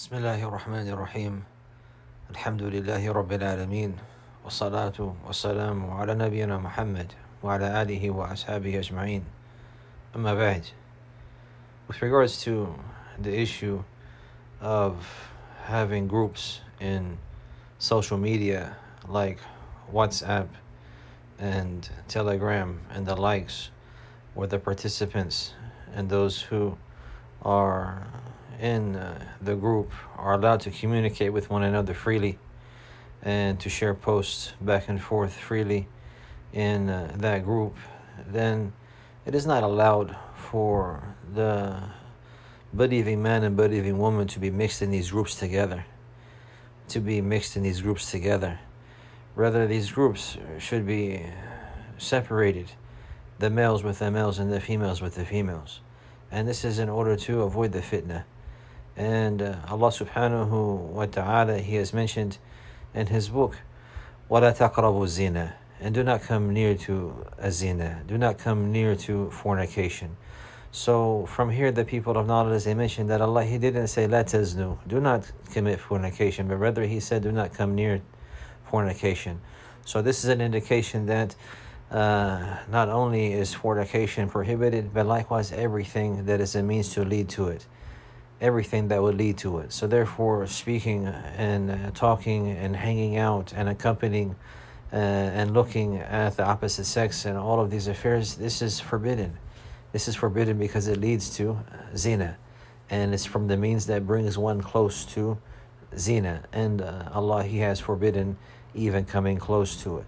بسم الله الرحمن الرحيم الحمد لله رب العالمين والصلاة والسلام على نبينا محمد وعلى آله وأصحابه أجمعين أما بعد With regards to the issue of having groups in social media like WhatsApp and Telegram and the likes where the participants and those who are in uh, the group are allowed to communicate with one another freely and to share posts back and forth freely in uh, that group, then it is not allowed for the believing man and believing woman to be mixed in these groups together. To be mixed in these groups together. Rather, these groups should be separated the males with the males and the females with the females. And this is in order to avoid the fitna. And uh, Allah subhanahu wa ta'ala, He has mentioned in His book, وَلَا تَقْرَبُوا الزِّنَا And do not come near to a zina. Do not come near to fornication. So from here, the people of knowledge, they mentioned that Allah, He didn't say, لا تزنوا, do not commit fornication, but rather He said, do not come near fornication. So this is an indication that uh, not only is fornication prohibited, but likewise everything that is a means to lead to it everything that would lead to it. So, therefore, speaking and uh, talking and hanging out and accompanying uh, and looking at the opposite sex and all of these affairs, this is forbidden. This is forbidden because it leads to zina, and it's from the means that brings one close to zina. And uh, Allah, He has forbidden even coming close to it.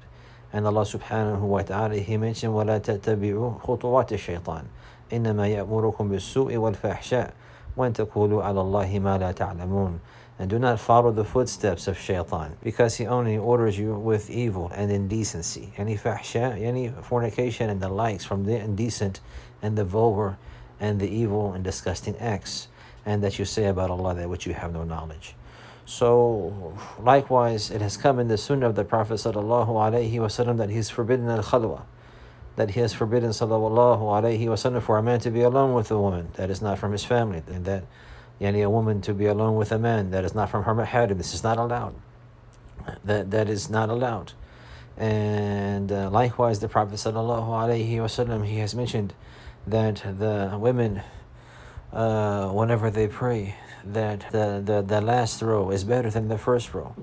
And Allah subhanahu wa ta'ala, He mentioned, وَلَا تَتَّبِعُوا خُطُوَاتِ الشَّيْطَانِ إِنَّمَا يَأْمُرُكُم بِالسُّوءِ وَالْفَحْشَاءِ وَأَن تَقُولُوا عَلَى اللَّهِ مَا لَا تَعْلَمُونَ And do not follow the footsteps of shaitan, because he only orders you with evil and indecency. Any fahsha, any fornication and the likes from the indecent and the vulgar and the evil and disgusting acts, and that you say about Allah that which you have no knowledge. So, likewise, it has come in the sunnah of the Prophet sallallahu alaihi wasallam that he is forbidden al khalwa that he has forbidden sallallahu alaihi wasallam for a man to be alone with a woman that is not from his family and that yani a woman to be alone with a man that is not from her maharim this is not allowed. That that is not allowed. And uh, likewise the prophet sallallahu alaihi wasallam he has mentioned that the women uh, whenever they pray that the, the, the last row is better than the first row.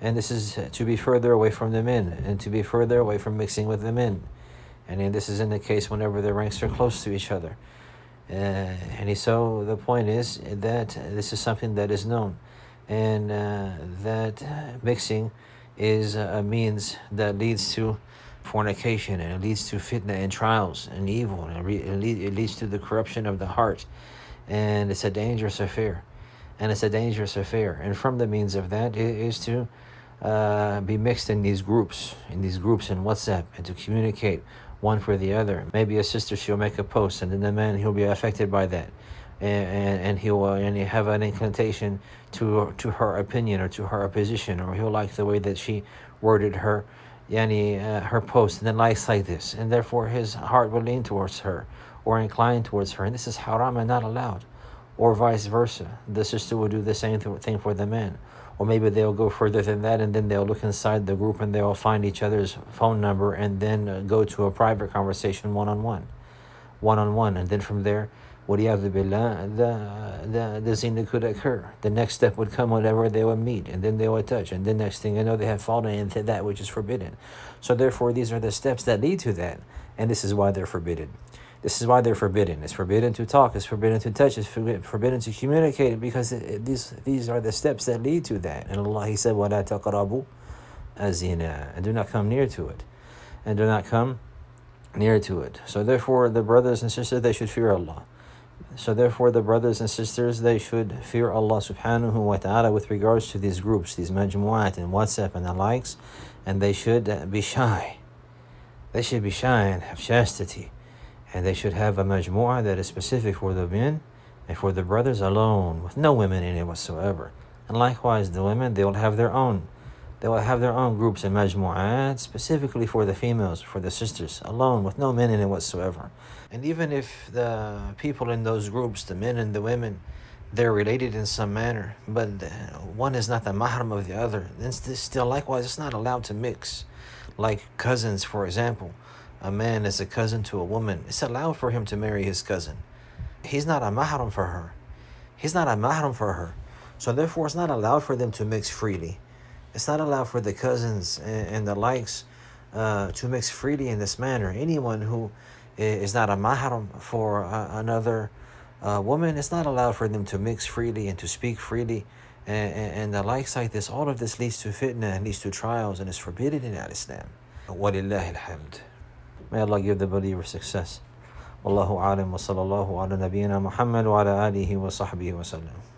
And this is to be further away from the men and to be further away from mixing with the men and this is in the case whenever the ranks are close to each other. Uh, and so the point is that this is something that is known, and uh, that mixing is a means that leads to fornication, and it leads to fitna and trials and evil, and it leads to the corruption of the heart, and it's a dangerous affair, and it's a dangerous affair. And from the means of that is to uh, be mixed in these groups, in these groups in WhatsApp, and to communicate one for the other. Maybe a sister, she'll make a post, and then the man, he'll be affected by that. And, and, and he'll uh, and he'll have an inclination to to her opinion or to her opposition, or he'll like the way that she worded her, yani, uh, her post, and then likes like this, and therefore his heart will lean towards her or incline towards her, and this is haram and not allowed, or vice versa. The sister will do the same thing for the man. Or maybe they'll go further than that and then they'll look inside the group and they'll find each other's phone number and then uh, go to a private conversation one-on-one. One-on-one and then from there have the the the zina could occur. The next step would come whenever they would meet and then they would touch and then next thing you know they have fallen into that which is forbidden. So therefore these are the steps that lead to that and this is why they're forbidden this is why they're forbidden. It's forbidden to talk. It's forbidden to touch. It's forbidden to communicate because it, it, these these are the steps that lead to that. And Allah He said, "Wala taqrabu azina," and do not come near to it, and do not come near to it. So therefore, the brothers and sisters they should fear Allah. So therefore, the brothers and sisters they should fear Allah Subhanahu wa Taala with regards to these groups, these majmuat and WhatsApp and the likes, and they should be shy. They should be shy and have chastity and they should have a majmu'ah that is specific for the men and for the brothers alone, with no women in it whatsoever. And likewise, the women, they will have their own. They will have their own groups and majmu'at specifically for the females, for the sisters, alone, with no men in it whatsoever. And even if the people in those groups, the men and the women, they're related in some manner, but one is not the mahram of the other. Then still likewise, it's not allowed to mix. Like cousins, for example A man is a cousin to a woman. It's allowed for him to marry his cousin. He's not a mahram for her. He's not a mahram for her. So therefore, it's not allowed for them to mix freely. It's not allowed for the cousins and, and the likes uh, to mix freely in this manner. Anyone who is not a mahram for uh, another uh, woman, it's not allowed for them to mix freely and to speak freely and, and, and, the likes like this. All of this leads to fitna and leads to trials and is forbidden in Islam. وَلِلَّهِ الْحَمْدِ May Allah give the believer success. Wallahu alim wa sallallahu ala nabiyyina Muhammad wa ala alihi wa sahbihi wa sallam.